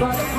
네.